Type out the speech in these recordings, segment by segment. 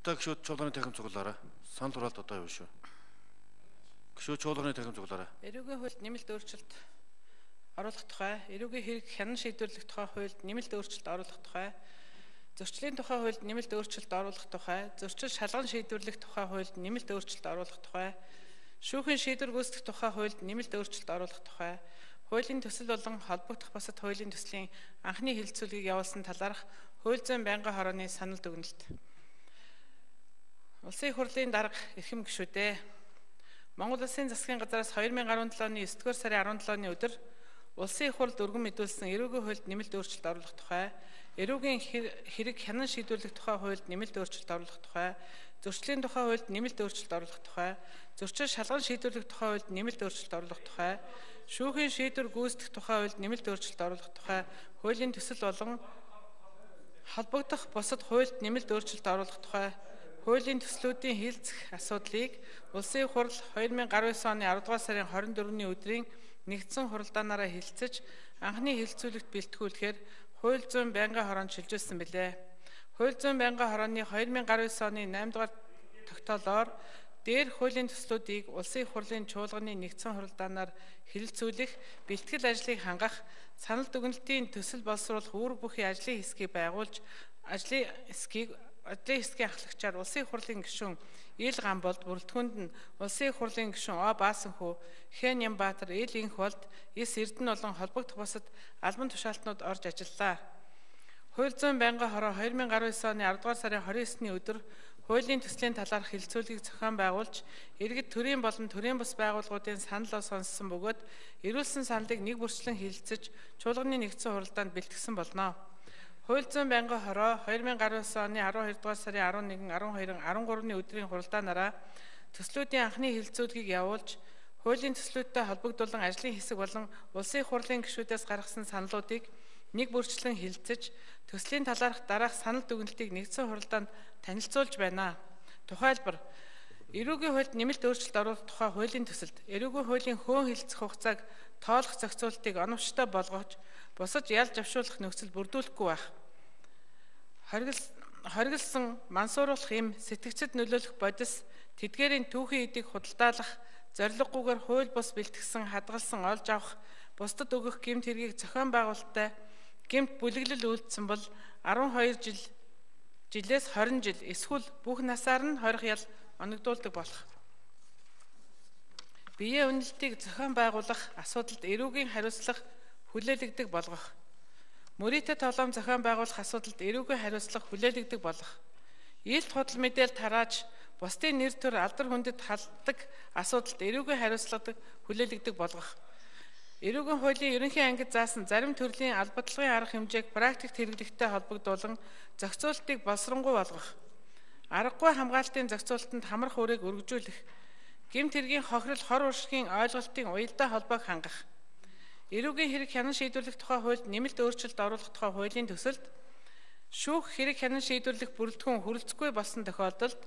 Та гişүүд чуулганы танхим цуглаарай. Санал хураалт одоо юу шүү? Гişүүд чуулганы танхим цуглаарай. Эрүүгийн хуульд нэмэлт өөрчлөлт оруулах тухай, эрүүгийн хэрэг хянан шийдвэрлэх тухай хуульд нэмэлт өөрчлөлт оруулах тухай, зөрчлийн тухай хуульд нэмэлт өөрчлөлт оруулах тухай, зөрчил шалган шийдвэрлэх тухай хуульд нэмэлт өөрчлөлт оруулах тухай, шүүхийн шийдвэр гүйцэтгэх тухай хуульд нэмэлт өөрчлөлт оруулах тухай, хуулийн төсөл болон холбогдох бусад хуулийн төслийн анхны хилцүүлгийг явуулсан талаарх хууль зүйн байнгын хорооны санал дүгнэлт Улсын их хурлын дарга эрхэм гишүүдээ Монгол Улсын засгийн газраас 2017 оны 9-р сарын 17-ны өдөр Улсын их хурлд өргөн мэдүүлсэн эрүүгийн хуульд нэмэлт өөрчлөлт оруулах тухай, эрүүгийн хэрэг хянан шийдвэрлэх тухай хуульд нэмэлт өөрчлөлт оруулах тухай, зөрчлийн тухай хуульд нэмэлт өөрчлөлт оруулах тухай, зөрчил шалган шийдвэрлэх тухай хуульд нэмэлт өөрчлөлт оруулах тухай, шүүхийн шийдвэр гүйцэтгэх тухай хуульд нэмэлт өөрчлөлт оруулах тухай, хуулийн төсөл болон холбогдох бусад хуульд нэмэлт өөрчлөлт оруулах тухай хуулийн төслүүдийн хилцэх асуудлыг Улсын хурл 2019 оны 10 дугаар сарын 24-ний өдрийн нэгдсэн хуралдаанаараа хилцэж анхны хилцүүлэгт бэлтгүүлэхээр хууль зүйн байнгын хороонд шилжүүлсэн билээ. Хууль зүйн байнгын хорооны 2019 оны 8 дугаар тогтоолоор дээр хуулийн төслүүдийг Улсын хурлын чуулганы нэгдсэн хуралдаанаар хэлэлцүүлэх, бэлтгэл ажлыг хангах, санал дүгнэлтийн төсөл боловсруулах үүрэг бүхий ажлын хэсгийг байгуулж ажлын хэсгийг Одлын хэсгийн ахлагчаар улсын хурлын гишүүн Ил Гамболд бүрэлдэхүүнд нь улсын хурлын гишүүн О Баасанхүү, Хэн Ямбаатар, Ил Инхволд, Ис Эрдэнэ болон холбогдох бусад албан тушаалтнууд орж ажиллалаа. Хууль зүйн байнгын хороо 2019 оны 10 дугаар сарын 29-ний өдөр хуулийн төслийн талаарх хилцүүлгийг зохион байгуулж, иргэд төрийн болон төрийн бус байгууллагуудын саналаа сонссон бөгөөд эрүүлсэн саналыг нэг бүрчлэн хилцэж, чуулганы нэгдсэн хуралдаанд бэлтгэсэн болно. Хууль зүйн байнгын хороо 2019 оны 12 дугаар сарын 11, 12, 13-ны өдрийн хуралдаанаараа төслүүдийн анхны хилцүүлгийг явуулж хуулийн төслүүдтэй холбогдуулан ажлын хэсэг болон улсын хурлын гишүүдээс гаргасан саналуудыг нэг бүрчлэн хилцэж төслийн талаарх дараах санал дүгнэлтийг нэгдсэн хуралдаанд танилцуулж байна. Тухайлбал эрүүгийн хуульд нэмэлт өөрчлөлт оруулах тухай хуулийн төсөлд эрүүгийн хуулийн хөөн хилцэх хугацааг тоолох зохицуултыг оновчтой болгож бусаж ялж авшуулах нөхцөл бүрдүүлэхгүй байх хоригдсан мансууруулах эм сэтгцэд нөлөөлөх бодис тэдгээрийн түүхийн эдийг худалдаалах зориггүйгээр хууль бус бэлтгэсэн хадгалсан олж авах бусдад өгөх гэмт хэргийг зохион байгуулалттай гэмт бүлэглэл үйлдсэн бол 12 жил жилээс 20 жил эсвэл бүх насаар нь хорих ял оногдуулдаг болох. Биеэ үнэлтийг зохион байгуулах асуудалд эрүүгийн хариуцлага хүлээлгдэг болгох Мөрийтэй толгоом зохион байгуулах асуудалд эрүүгийн хариуцлага хүлээлгдэг болох. Ийэлт худал мэдээлэл тарааж бусдын нэр төр алдар хүндэд халддаг асуудалд эрүүгийн хариуцлага хүлээлгдэг болгох. Эрүүгийн хуулийн ерөнхий ангид заасан зарим төрлийн албадлагын арга хэмжээг практикт хэрэглэхтэй холбогдуулан зохицуултыг боловсронгуй болгох. Аргагүй хамгаалтын зохицуултанд хамрах үрийг өргөжүүлэх. Гэмт хэргийн хохирол хор уршигын ойлголтын уялдаа холбоог хангах Эрүүгийн хэрэг хянан шийдвэрлэх тухай хуульд нэмэлт өөрчлөлт оруулах тухай хуулийн төсөлд шүүх хэрэг хянан шийдвэрлэх бүрэлдэхүүн хүрэлцэхгүй болсон тохиолдолд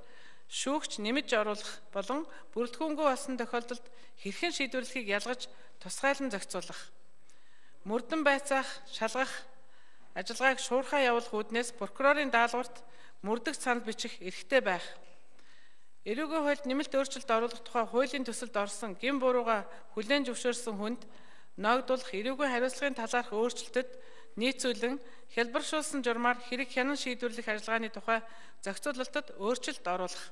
шүүгч нэмж оруулах болон бүрэлдэхүүнгүй болсон тохиолдолд хэрхэн шийдвэрлэхийг ялгаж тусгайлан зохицуулах. Мөрдөн байцаах, шалгах ажиллагааг шуурхаа явуулах үүднээс прокурорын даалгаварт мөрдөх санал бичих эрхтэй байх. Эрүүгийн хуульд нэмэлт өөрчлөлт оруулах тухай хуулийн төсөлд орсон гин бурууга хүлээн зөвшөөрсөн хүнд ногдуулах эрүүгийн хариуцлагын талаарх өөрчлөлтөд нийцүүлэн хялбаршуулсан журмаар хэрэг хянан шийдвэрлэх ажиллагааны тухай зохицуулалтад өөрчлөлт оруулах.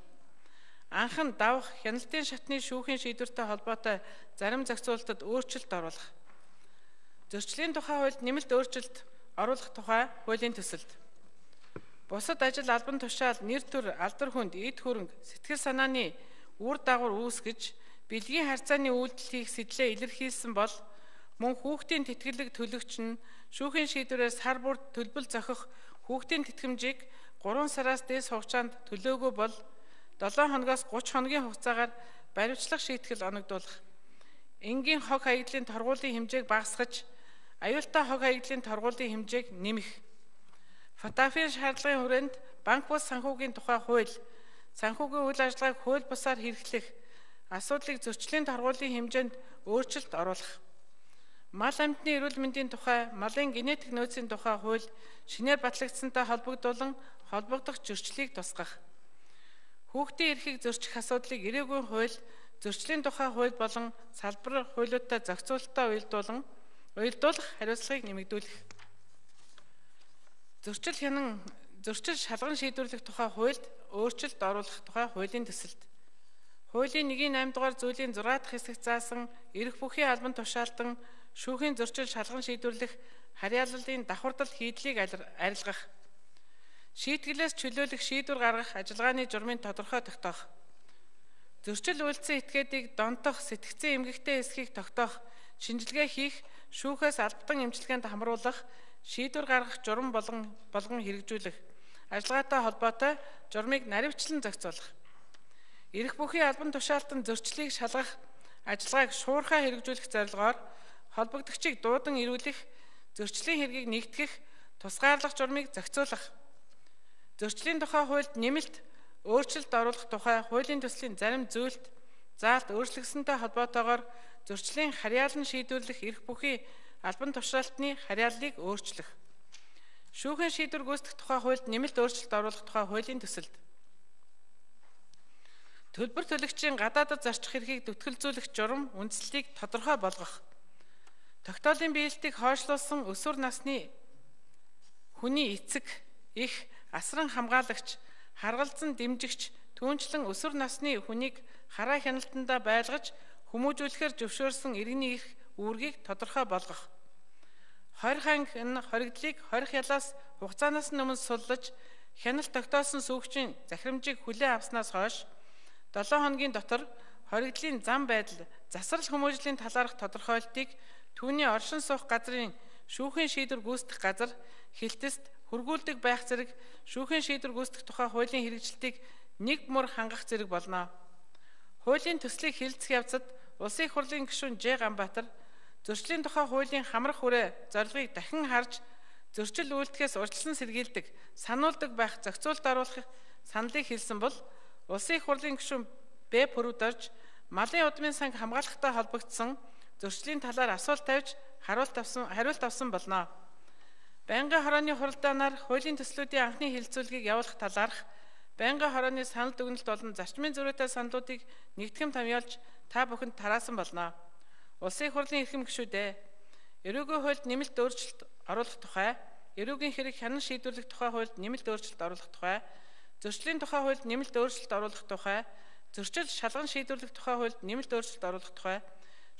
Анхан давах хяналтын шатны шүүхийн шийдвэртэй холбоотой зарим зохицуулалтад өөрчлөлт оруулах. Зөрчлийн тухай хуульд нэмэлт өөрчлөлт оруулах тухай хуулийн төсөлд бусад ажил албан тушаал нэр төр алдар хүнд эд хөрөнгө сэтгэл санааны үр дагавар үүсгэж бэлгийн харьцааны үйлдэл хийх сэтлээ илэрхийлсэн бол Мөн хүүхдийн тэтгэлэг төлөгч нь шүүхийн шийдвэрээс сар бүр төлбөл зохих хүүхдийн тэтгэмжийг 3 сараас дээш хугацаанд төлөөгүй бол 7 хоногоос 30 хоногийн хугацаагаар баримтлах шийтгэл оногдуулах. Энгийн хог хаягдлын торгуулийн хэмжээг багасгаж, аюултай хог хаягдлын торгуулийн хэмжээг нэмэх. Фотофийн шаардлагын хүрээнд банк бус санхүүгийн тухай хууль, санхүүгийн үйл ажиллагааг хууль бусаар хэрэглэх, асуудлыг зөрчлийн торгуулийн хэмжээнд өөрчлөлт оруулах. Мал амьтны эрүүл мэндийн тухай, малын генетик нөөцийн тухай хууль шинээр батлагдсантай холбогдуулан холбогдох зөрчлийг тусгах. Хүүхдийн эрхийг зөрчих асуудлыг ирээгүй хууль, зөрчлийн тухай хууль болон салбар хуулиудтай зохицуулалтаа уялдуулан уялдуулах хариуцлагыг нэмэгдүүлэх. Зөрчил хянан зөрчил шалган шийдвэрлэх тухай хуульд өөрчлөлт оруулах тухай хуулийн төсөлд. Хуулийн 1-8 дугаар зүйлийн 6 дахь хэсэгт заасан эрх бүхий албан тушаалтан шүүхийн зөрчил шалган шийдвэрлэх харьяаллын давхардал хийдлийг арилгах. Шийтгэлээс чөлөөлөх шийдвэр гаргах ажиллагааны журмын тодорхой тогтоох. Зөрчил үйлдсэн этгээдийг донтох, сэтгцэн эмгэгтэй эсхийг тогтоох, шинжилгээ хийх, шүүхээс албатан эмчилгээнд хамруулах, шийдвэр гаргах журам болгон болгон хэрэгжүүлэх. Ажиллагаатай холбоотой журмыг наривчлан зохицуулах. Ирэх бүхий албан тушаалтан зөрчлийг шалгах ажиллагааг шуурхаа хэрэгжүүлэх зорилгоор холбогдогчийг дуудан ирүүлэх, зөрчлийн хэргийг нэгтгэх, тусгаарлах журмыг зохицуулах. Зөрчлийн тухай хуульд нэмэлт өөрчлөлт оруулах тухай хуулийн төслийн зарим зүйлд заалт өөрчлөгсөнтэй холбоотойгоор зөрчлийн харьяалан шийдвэрлэх эрх бүхий албан тушаалтны харьяаллыг өөрчлөх. Шүүхэн шийдвэр гүйцэтгэх тухай хуульд нэмэлт өөрчлөлт оруулах тухай хуулийн төсөлд Төлбөр төлөгчийн гадаадд зарчих эрхийг дүтгэлзүүлэх журам үндслэлийг тодорхой болгох. Тогтоолын биелэлтийг хойшлуулсан өсвөр насны хүний эцэг, их, асран хамгаалагч, харгалзан дэмжигч, түүнчлэн өсвөр насны хүнийг хараа хяналтандаа байлгаж хүмүүжүүлэхээр зөвшөөрсөн иргэний эрх үүргийг тодорхой болгох. Хорих анги энэ хоригдлыг хорих ялаас хугацаанаас өмнө суллаж хяналт тогтоосон сүүгчийн захирамжийг хүлээн авснаас хойш 7 хоногийн дотор хоригдлын зам байдал засварл хүмүүжлийн талаарх тодорхойлтыг түүний оршин суух газрын шүүхийн шийдвэр гүйцэтгэх газар хилтэст хөргүүлдэг байх зэрэг шүүхийн шийдвэр гүйцэтгэх тухай хуулийн хэрэгжилтийг нэг мөр хангах зэрэг болно. Хуулийн төслийг хилцэх явцад Улсын их хурлын гишүүн Ж Ганбаатар зөрчлийн тухай хуулийн хамрах хүрээ зорилгыг дахин харж зөрчил үйлдэхээс урьдчилан сэргийлдэг, сануулдаг байх зохицуулт оруулах саналыг хэлсэн бол Улсын их хурлын гишүүн Б Пүрүдорж малын удмын санг хамгаалахтай холбогдсон зөрчлийн талаар асуулт тавьж хариулт авсан хариулт авсан болно. Байнгын хорооны хуралдаанаар хуулийн төслүүдийн анхны хилцүүлгийг явуулах талаарх байнгын хорооны санал дүгнэлт болон зарчмын зөрүүтэй саналуудыг нэгтгэм томьёолж та бүхэнд тараасан болно. Улсын хурлын эрхэм гишүүдээ эрүүгийн хуульд нэмэлт өөрчлөлт оруулах тухай, эрүүгийн хэрэг хянан шийдвэрлэх тухай хуульд нэмэлт өөрчлөлт оруулах тухай Зөрчлийн тухай хуульд нэмэлт өөрчлөлт оруулах тухай, зөрчил шалган шийдвэрлэх тухай хуульд нэмэлт өөрчлөлт оруулах тухай,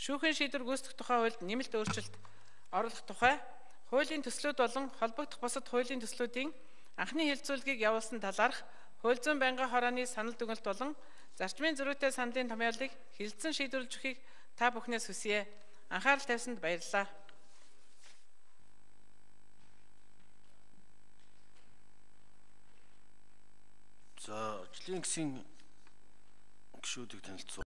шүүхийн шийдвэр гүйцэтгэх тухай хуульд нэмэлт өөрчлөлт оруулах тухай, хуулийн төслүүд болон холбогдох бусад хуулийн төслүүдийн анхны хэлэлцүүлгийг явуулсан талаарх хууль зүйн байнгын хорооны санал дүгнэлт болон зарчмын зөрүүтэй саналын томьёолыг хилцэн шийдвэрлэж өгөхийг та бүхнээс хүсье. Анхаарал тавьсанд баярлалаа. За, жилийн гисийн гişүүдийг танилцуул.